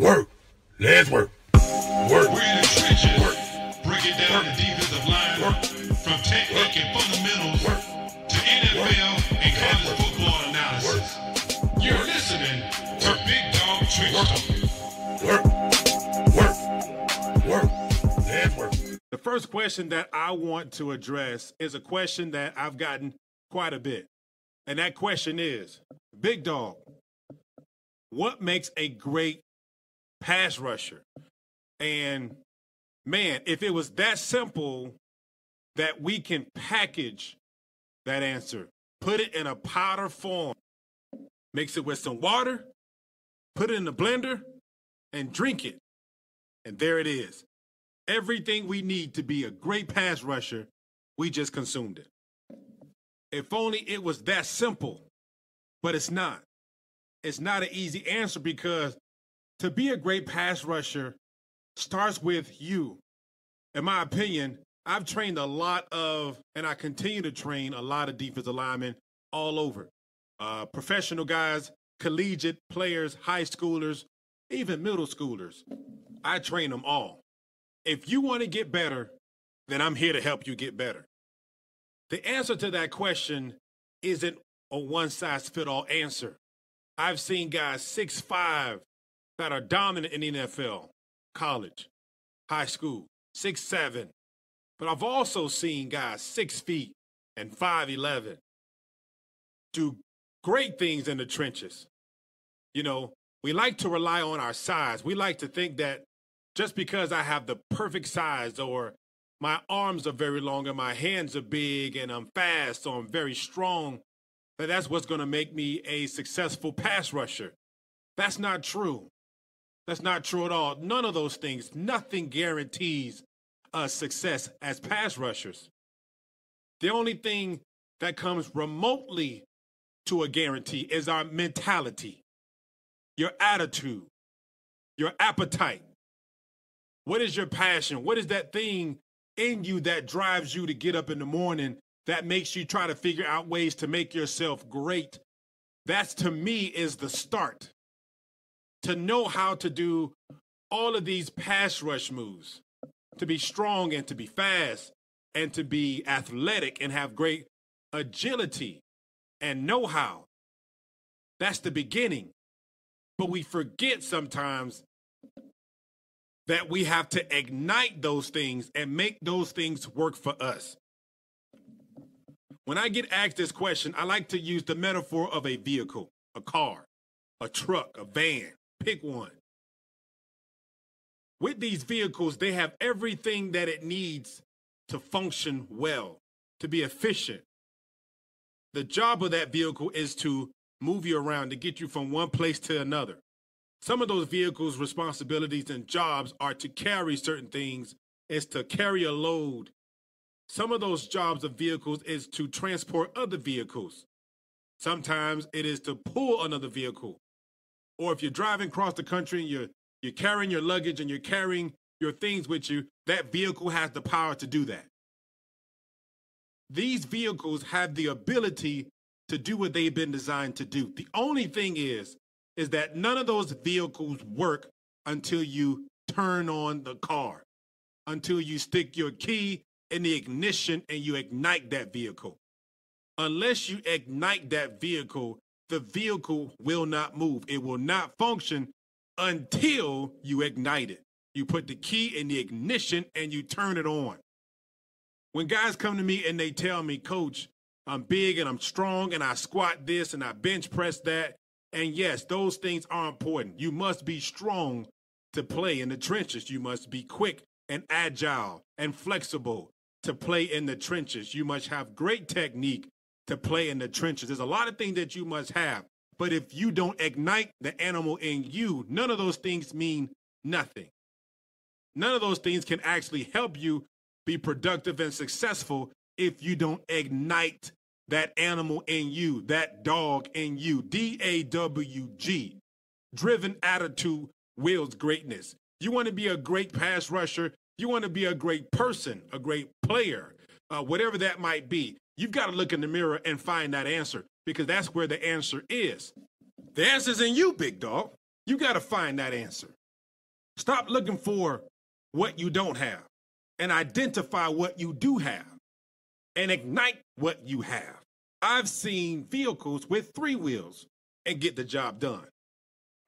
Work. Let's work. Work. We're in the trenches. Work. Break it down the defensive line. Work. From technique and fundamentals Work. to NFL and college football analysis. You're listening to Big Dawg Trench Talk. Work. Work. Work. Let's work. The first question that I want to address is a question that I've gotten quite a bit. And that question is Big Dawg, what makes a great pass rusher? And man, if it was that simple that we can package that answer, put it in a powder form, mix it with some water, put it in the blender, and drink it. And there it is. Everything we need to be a great pass rusher, we just consumed it. If only it was that simple, but it's not. It's not an easy answer because to be a great pass rusher starts with you. In my opinion, I've trained a lot of, and I continue to train a lot of defensive linemen all over. Uh, professional guys, collegiate players, high schoolers, even middle schoolers. I train them all. If you want to get better, then I'm here to help you get better. The answer to that question isn't a one size fit all answer. I've seen guys six five that are dominant in the NFL, college, high school, six seven. But I've also seen guys six feet and five eleven do great things in the trenches. You know, we like to rely on our size. We like to think that just because I have the perfect size or my arms are very long and my hands are big and I'm fast or I'm very strong, that that's what's going to make me a successful pass rusher. That's not true. That's not true at all. None of those things, nothing guarantees us success as pass rushers. The only thing that comes remotely to a guarantee is our mentality, your attitude, your appetite. What is your passion? What is that thing in you that drives you to get up in the morning that makes you try to figure out ways to make yourself great? That's to me is the start. To know how to do all of these pass rush moves, to be strong and to be fast and to be athletic and have great agility and know how. That's the beginning. But we forget sometimes that we have to ignite those things and make those things work for us. When I get asked this question, I like to use the metaphor of a vehicle, a car, a truck, a van. Pick one. With these vehicles, they have everything that it needs to function well, to be efficient. The job of that vehicle is to move you around, to get you from one place to another. Some of those vehicles' responsibilities and jobs are to carry certain things, is to carry a load. Some of those jobs of vehicles is to transport other vehicles. Sometimes it is to pull another vehicle. Or if you're driving across the country and you're you're carrying your luggage and you're carrying your things with you, that vehicle has the power to do that. These vehicles have the ability to do what they've been designed to do. The only thing is is that none of those vehicles work until you turn on the car, until you stick your key in the ignition and you ignite that vehicle. Unless you ignite that vehicle, the vehicle will not move. It will not function until you ignite it. You put the key in the ignition and you turn it on. When guys come to me and they tell me, Coach, I'm big and I'm strong and I squat this and I bench press that. And yes, those things are important. You must be strong to play in the trenches. You must be quick and agile and flexible to play in the trenches. You must have great technique to play in the trenches. There's a lot of things that you must have. But if you don't ignite the animal in you, none of those things mean nothing. None of those things can actually help you be productive and successful if you don't ignite that animal in you, that dog in you. D A W G. Driven attitude wills greatness. You want to be a great pass rusher. You want to be a great person, a great player, uh, whatever that might be. You've got to look in the mirror and find that answer because that's where the answer is. The answer's in you, big dawg. You got to find that answer. Stop looking for what you don't have and identify what you do have and ignite what you have. I've seen vehicles with three wheels and get the job done.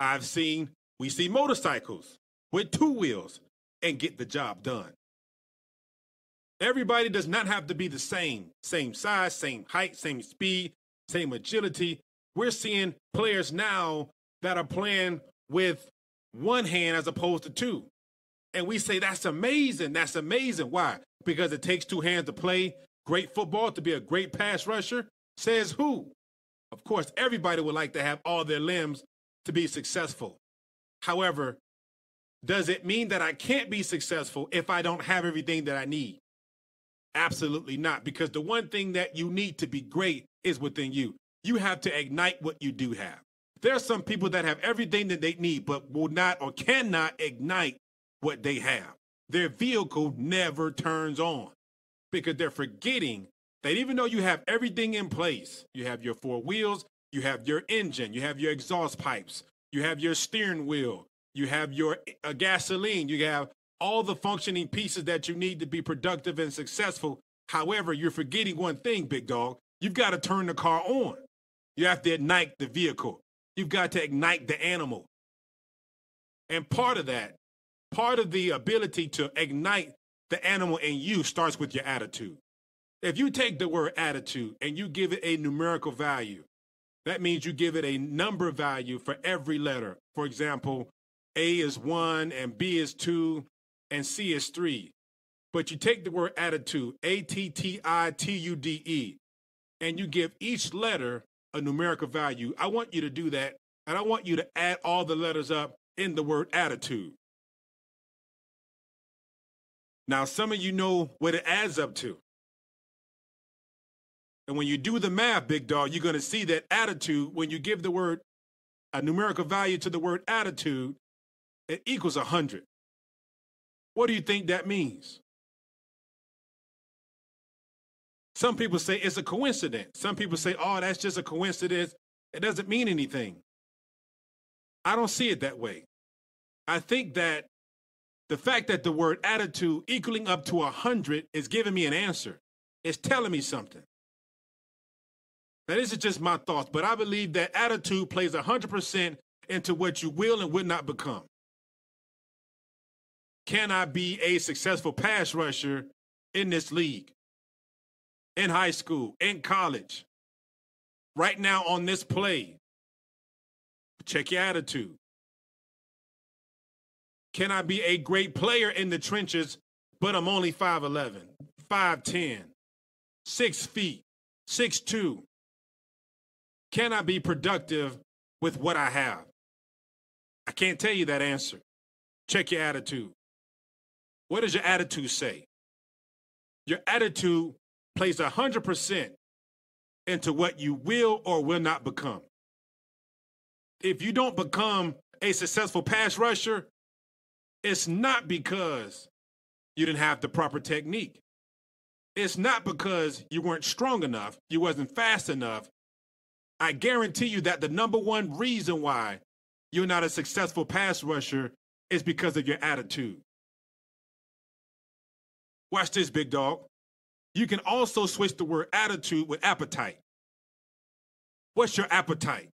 I've seen, we see motorcycles with two wheels and get the job done. Everybody does not have to be the same, same size, same height, same speed, same agility. We're seeing players now that are playing with one hand as opposed to two. And we say that's amazing. That's amazing. Why? Because it takes two hands to play great football, to be a great pass rusher. Says who? Of course, everybody would like to have all their limbs to be successful. However, does it mean that I can't be successful if I don't have everything that I need? Absolutely not. Because the one thing that you need to be great is within you. You have to ignite what you do have. There are some people that have everything that they need, but will not or cannot ignite what they have. Their vehicle never turns on because they're forgetting that even though you have everything in place, you have your four wheels, you have your engine, you have your exhaust pipes, you have your steering wheel, you have your uh, gasoline, you have all the functioning pieces that you need to be productive and successful. However, you're forgetting one thing, big dawg. You've got to turn the car on. You have to ignite the vehicle. You've got to ignite the animal. And part of that, part of the ability to ignite the animal in you starts with your attitude. If you take the word attitude and you give it a numerical value, that means you give it a number value for every letter. For example, A is one and B is two and C is three. But you take the word attitude, A T T I T U D E, and you give each letter a numerical value. I want you to do that, and I want you to add all the letters up in the word attitude. Now, some of you know what it adds up to. And when you do the math, big dawg, you're going to see that attitude, when you give the word a numerical value to the word attitude, it equals 100. What do you think that means? Some people say it's a coincidence. Some people say, oh, that's just a coincidence. It doesn't mean anything. I don't see it that way. I think that the fact that the word attitude equaling up to 100 is giving me an answer. It's telling me something. Now, this is just my thoughts, but I believe that attitude plays 100% into what you will and will not become. Can I be a successful pass rusher in this league? In high school, in college, right now on this play? Check your attitude. Can I be a great player in the trenches, but I'm only 5'11, 5'10, 6 feet, 6'2? Can I be productive with what I have? I can't tell you that answer. Check your attitude. What does your attitude say? Your attitude plays 100% into what you will or will not become. If you don't become a successful pass rusher, it's not because you didn't have the proper technique. It's not because you weren't strong enough, you wasn't fast enough. I guarantee you that the number one reason why you're not a successful pass rusher is because of your attitude. Watch this, big dawg. You can also switch the word attitude with appetite. What's your appetite?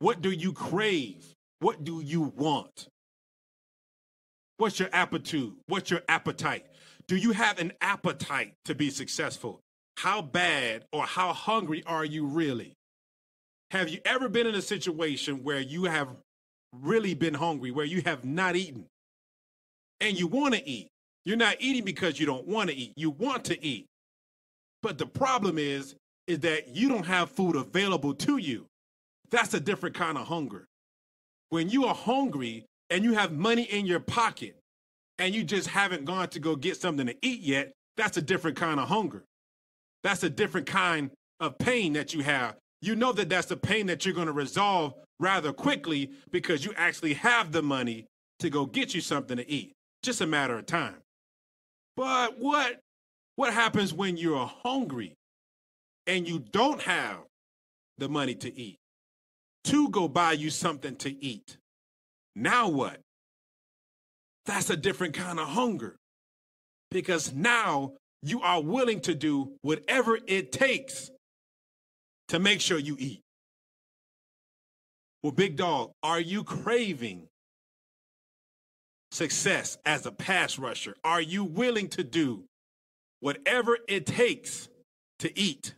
What do you crave? What do you want? What's your appetite? What's your appetite? Do you have an appetite to be successful? How bad or how hungry are you really? Have you ever been in a situation where you have really been hungry, where you have not eaten and you want to eat? You're not eating because you don't want to eat. You want to eat. But the problem is, is that you don't have food available to you. That's a different kind of hunger. When you are hungry, and you have money in your pocket and you just haven't gone to go get something to eat yet, that's a different kind of hunger. That's a different kind of pain that you have. You know that that's a pain that you're going to resolve rather quickly because you actually have the money to go get you something to eat. Just a matter of time. But what what happens when you're hungry and you don't have the money to eat? To go buy you something to eat. Now what? That's a different kind of hunger. Because now you are willing to do whatever it takes to make sure you eat. Well, Big Dawg, are you craving success as a pass rusher? Are you willing to do whatever it takes to eat?